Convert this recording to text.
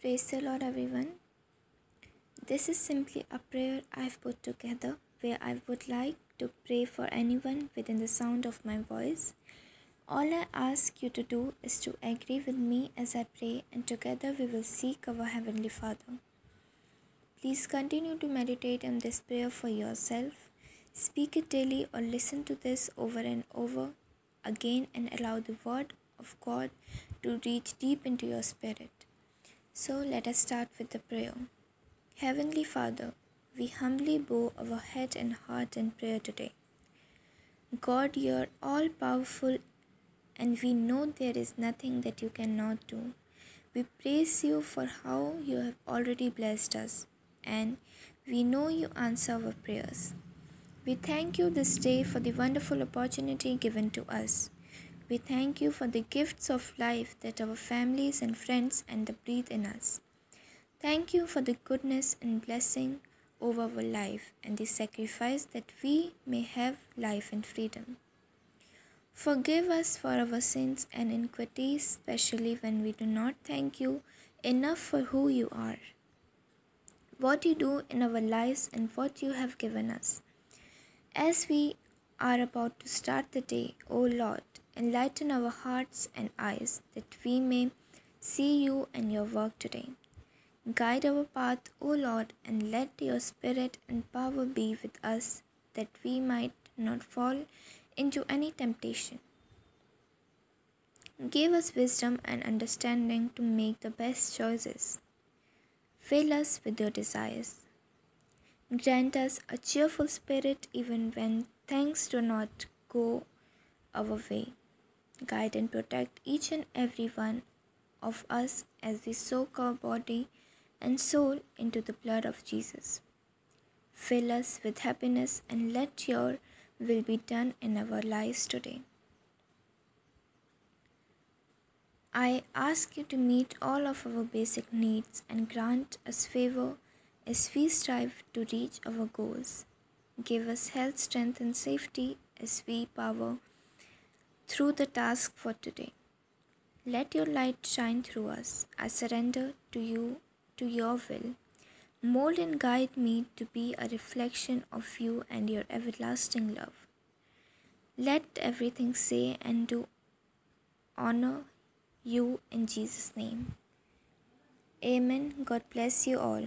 Praise the Lord, everyone. This is simply a prayer I've put together where I would like to pray for anyone within the sound of my voice. All I ask you to do is to agree with me as I pray, and together we will seek our Heavenly Father. Please continue to meditate on this prayer for yourself. Speak it daily or listen to this over and over again and allow the Word of God to reach deep into your spirit. So let us start with the prayer. Heavenly Father, we humbly bow our head and heart in prayer today. God, you are all powerful, and we know there is nothing that you cannot do. We praise you for how you have already blessed us, and we know you answer our prayers. We thank you this day for the wonderful opportunity given to us. We thank you for the gifts of life that our families and friends and the breathe in us. Thank you for the goodness and blessing over our life and the sacrifice that we may have life and freedom. Forgive us for our sins and iniquities, especially when we do not thank you enough for who you are, what you do in our lives, and what you have given us. As we are about to start the day, O Lord, enlighten our hearts and eyes that we may see you and your work today. Guide our path, O Lord, and let your spirit and power be with us that we might not fall into any temptation. Give us wisdom and understanding to make the best choices. Fill us with your desires. Grant us a cheerful spirit even when things do not go our way. Guide and protect each and every one of us as we soak our body and soul into the blood of Jesus. Fill us with happiness and let your will be done in our lives today. I ask you to meet all of our basic needs and grant us favor as we strive to reach our goals. Give us health, strength, and safety as we power through the task for today. Let your light shine through us. I surrender to you, to your will. Mold and guide me to be a reflection of you and your everlasting love. Let everything say and do honor you in Jesus' name. Amen. God bless you all.